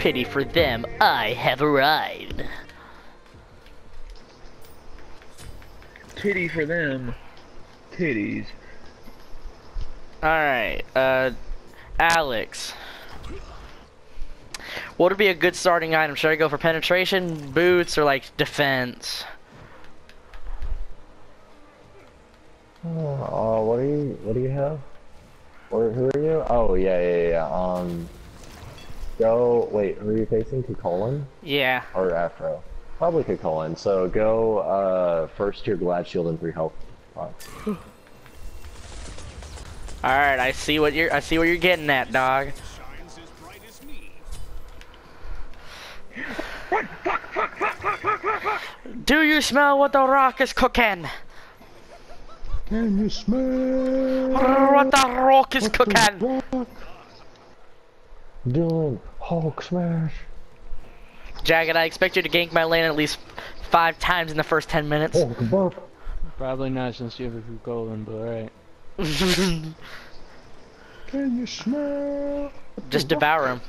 Titty for them, I have arrived. Titty for them. Titties. Alright, uh, Alex. What would be a good starting item? Should I go for penetration, boots, or like defense? Oh, what do you what do you have? Or who are you? Oh yeah yeah yeah. Um, go wait. Who are you facing? Kukulin Yeah. or Afro? Probably Kukulin. So go uh first to your glad shield and three health. Alright, I see what you're I see what you're getting at, dog. Shines as bright as me. Do you smell what the rock is cooking? Can you smell What the rock is cooking? rock? Dylan Hulk smash. Jagged, I expect you to gank my lane at least five times in the first ten minutes. Hulk buff. Probably not since you have a Golden, but alright. Can you smell? Just devour him.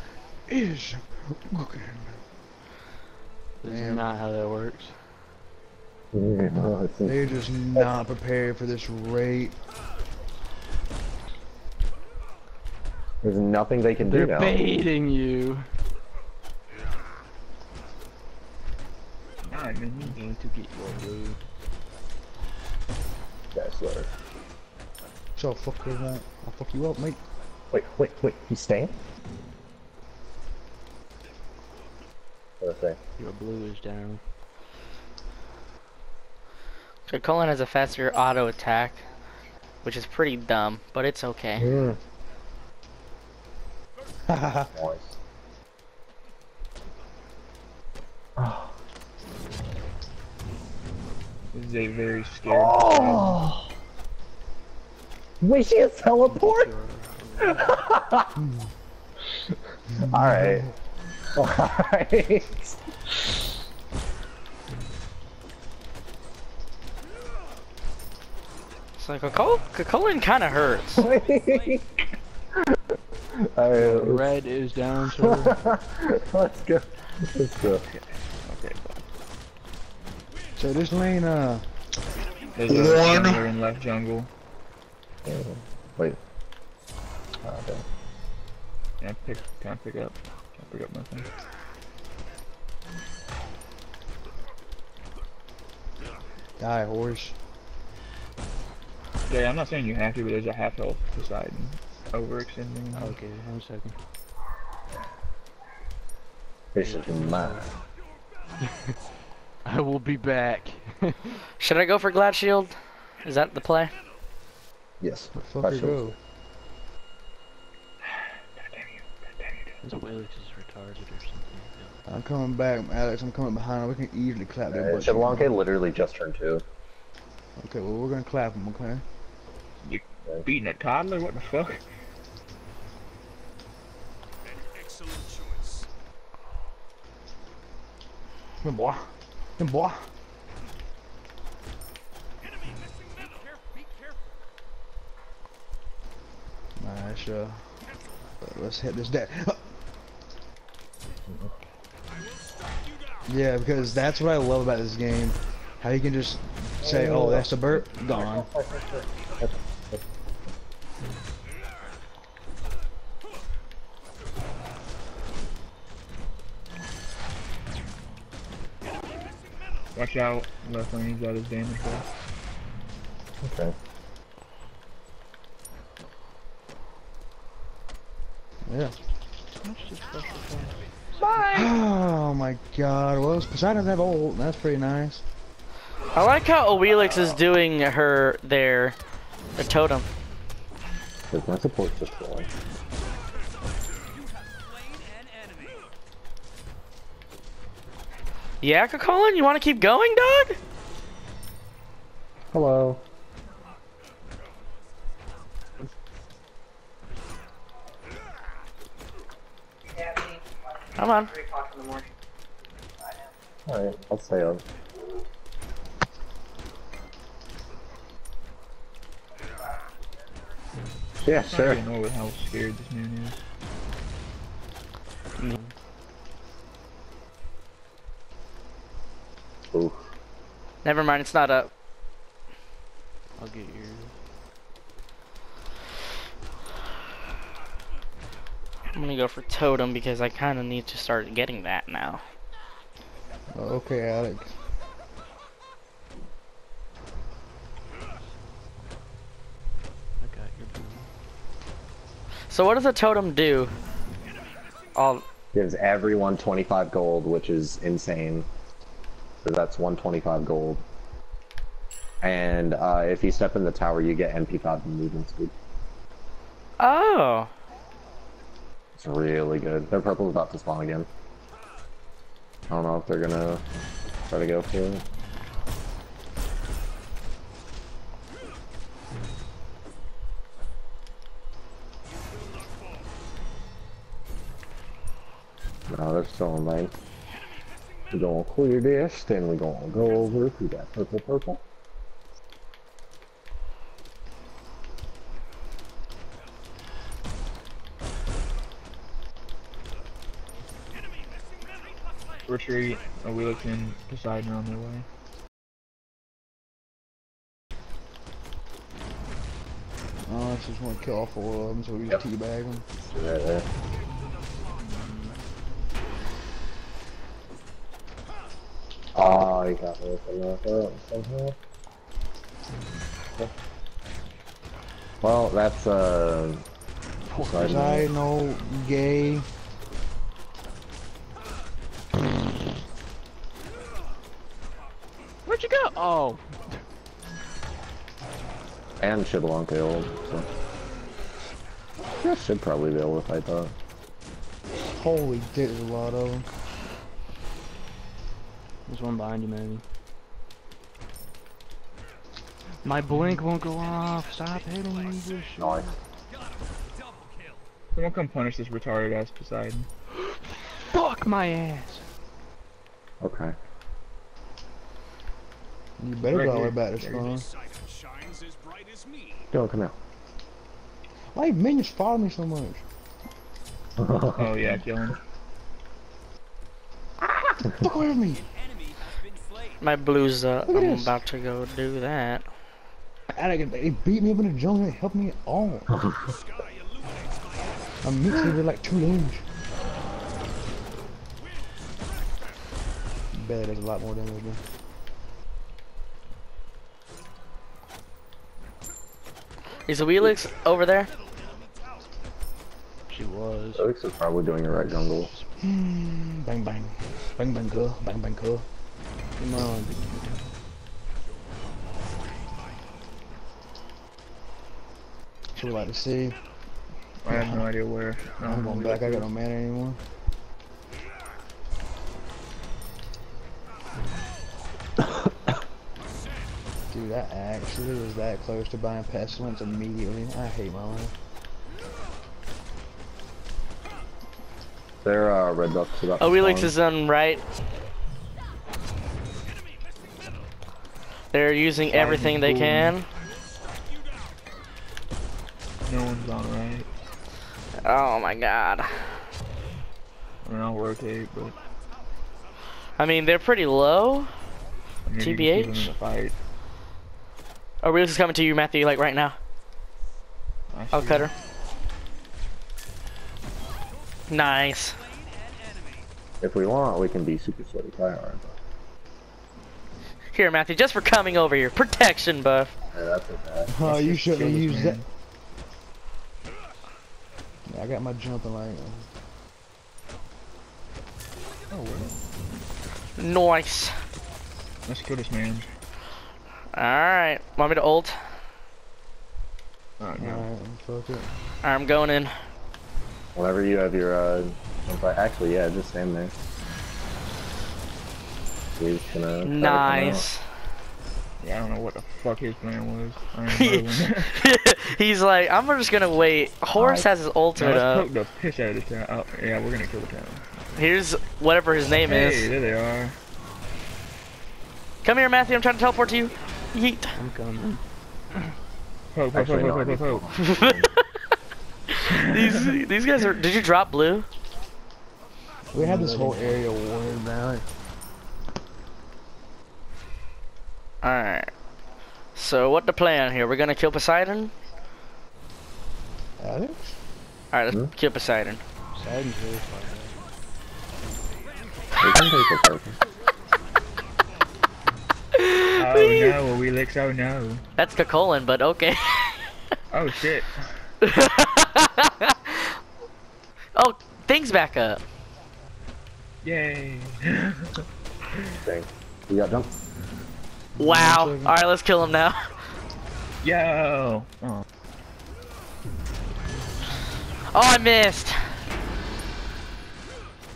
Is cooking. This is not how that works. Yeah, it's They're just not prepared for this rate. There's nothing they can They're do now. baiting you. I'm in. Going to get your blue. That's slower. So fuck you that. I'll fuck you up, mate. Wait wait wait. He's staying. What did I say? Your blue is down. Good Cullen has a faster auto attack, which is pretty dumb, but it's okay. Mm. Oh. This is a very scary. Oh! Wait, she has teleport? Alright. Alright. So Cullen kind of hurts. Alright, let's, Red is down, sir. let's go. Let's go. Okay, fine. So this lane, uh, There's a jungler in left jungle. Wait. Oh, okay. Can I pick? Can I pick up? Can I pick up nothing? die horse. Yeah, I'm not saying you have to, but there's a half health Poseidon overextending. okay, one second. This is mine. I will be back. Should I go for Glad Shield? Is that the play? Yes. Where the fuck Glad you shield. go? God damn you! Damn you! This Willis is retarded or something. I'm coming back, Alex. I'm coming behind. We can easily clap that Uh, butt. Xbalanque literally just turned two. Okay, well we're gonna clap him, okay? Beating a toddler? What the fuck? An excellent choice. Come on, boy. Come boy. Enemy missing middle. Careful, be careful. Nice, uh, let's hit this deck. Yeah, because that's what I love about this game. How you can just say, oh, that's a burp, gone. Watch out, left lane, he's got his damage buff. Okay. Yeah. Bye! Oh my god, well, Poseidon's have ult, that's pretty nice. I like how Owelix is doing her their their totem. Because my support's just going. Yeah, Cullen, you want to keep going, dog? Hello. Come on. Alright, I'll stay on. Yeah, I don't know how scared this man is. Never mind, it's not up. I'll get yours. I'm gonna go for totem because I kind of need to start getting that now. Oh, okay, Alex. I got your blue. So what does a totem do? All Gives everyone 25 gold, which is insane. So that's 125 gold. And uh, if you step in the tower, you get MP5 movement speed. oh, It's really good. Their purple's about to spawn again. I don't know if they're gonna try to go for it. No, they're still in lane. We're gonna clear this, then we're gonna go over to that purple purple. Retreat. Are we looking Poseidon on their way? Oh, I just want to kill all four of them, so we just Yep. teabag them. Right Oh, you got me from that up somehow. Well, that's uh. Poseidon. I know, gay. Where'd you go? Oh, And Xbalanque killed, so. Yeah, should probably be able to fight that. Holy dick, there's a lot of them. There's one behind you, maybe. My blink won't go off. Stop hitting me with this shit. Nice. Someone come punish this retarded ass Poseidon. Fuck my ass. Okay. You better Right go all the here. way back to There you spawn. Poseidon shines as bright as me. Dylan, come out. Why you minions follow me so much? Oh yeah, kill him. Fuck away from me! My blue's up. I'm this. about to go do that. Alex, they beat me up in the jungle and helped me at all. I'm mixing with like two lanes. Bet there's a lot more damage than Is the Wheelix over there? She was. Felix is probably doing the right jungle. Hmm, bang bang. Bang bang girl. Bang bang girl. Come on. So we like to see. I have no idea where. No, I'm going back, I got no mana anymore. Dude, that actually was that close to buying pestilence immediately. I hate my life. Their uh, red buff's about Oh, to Wheelix spawn. is on right. They're using everything they can. No one's on right. Oh my god. I mean, I'll rotate, but I mean, they're pretty low. I mean, you can keep them TBH? fight. Oh, Wheelix is coming to you, Matthew, like right now. I oh, I'll cut her. Nice. If we want, we can be super sweaty tryhard. Here, Matthew, just for coming over here. Protection buff. Yeah, that's okay. Oh, you shouldn't have used that. Yeah, I got my jumping like. Oh, well. Nice. Let's kill this man. Alright. Want me to ult? No. Alright, fuck. I'm going in. Whenever you have your uh, jump right- actually, yeah, just stand there. He's gonna. try come Nice. Yeah, I don't know what the fuck his plan was. I ain't know. He's like, I'm just gonna wait. Horus has his No, ultimate let's up. poke the piss out of this town. Oh, yeah, we're gonna kill the town. Here's whatever his name Hey, is. there they are. Come here, Matthew. I'm trying to teleport to you. Yeet. I'm coming. Poke, poke, Actually, poke, no, poke, poke, poke. these these guys are. Did you drop blue? We had this whole area warned now. Alright. So what the plan here? We're gonna kill Poseidon? Alex? Alright, let's Hmm? kill Poseidon. Poseidon's really far We can take the. Oh no, we licks, oh no. That's Kakolin, but okay. Oh shit. oh, things back up. Yay. Thing. You got jump? Wow. Alright, let's kill him now. Yo. Oh. Oh, I missed.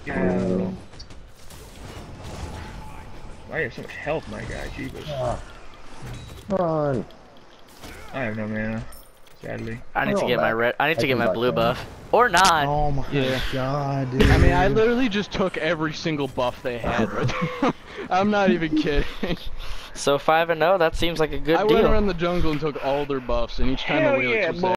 Yo. Why you have so much health, my guy? Jesus. Come on. I have no mana. Sadly. I need to get my red. I need to get my blue buff, or not. Oh my Yeah. god, dude. I mean, I literally just took every single buff they had right. I'm not even kidding. So five and zero. That seems like a good I deal. went around the jungle and took all their buffs, and each time Hell the Wheelix yeah, was there,